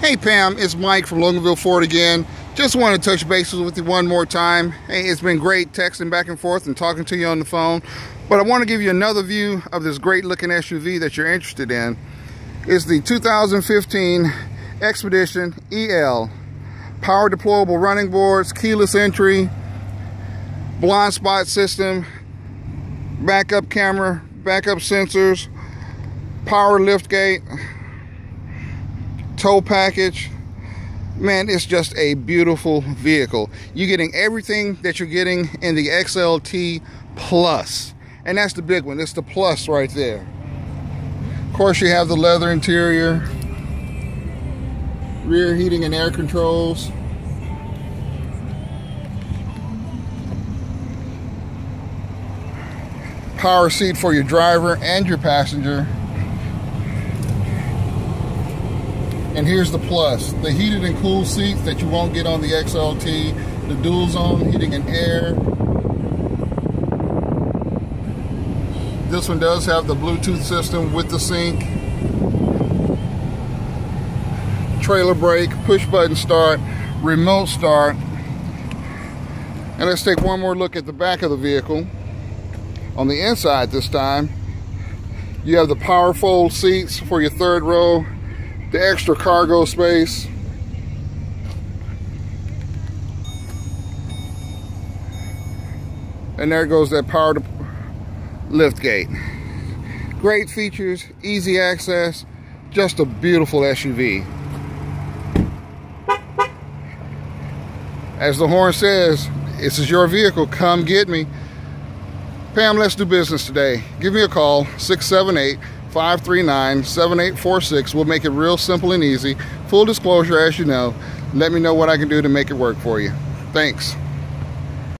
Hey Pam, it's Mike from Loganville Ford again. Just wanted to touch bases with you one more time. Hey, it's been great texting back and forth and talking to you on the phone, but I want to give you another view of this great looking SUV that you're interested in. It's the 2015 Expedition EL. Power deployable running boards, keyless entry, blind spot system, backup camera, backup sensors, power lift gate, tow package. Man, it's just a beautiful vehicle. You're getting everything that you're getting in the XLT Plus. And that's the big one. It's the Plus right there. Of course, you have the leather interior, rear heating and air controls. Power seat for your driver and your passenger. And here's the plus, the heated and cool seats that you won't get on the XLT, the dual zone heating and air. This one does have the Bluetooth system with the sync. Trailer brake, push button start, remote start. And let's take one more look at the back of the vehicle. On the inside this time, you have the power fold seats for your third row the extra cargo space. And there goes that power lift gate. Great features, easy access, just a beautiful SUV. As the horn says, this is your vehicle, come get me. Pam, let's do business today. Give me a call, 678 539 7846. We'll make it real simple and easy. Full disclosure, as you know. Let me know what I can do to make it work for you. Thanks.